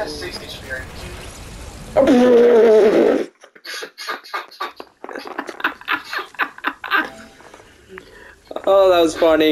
Oh, that was funny.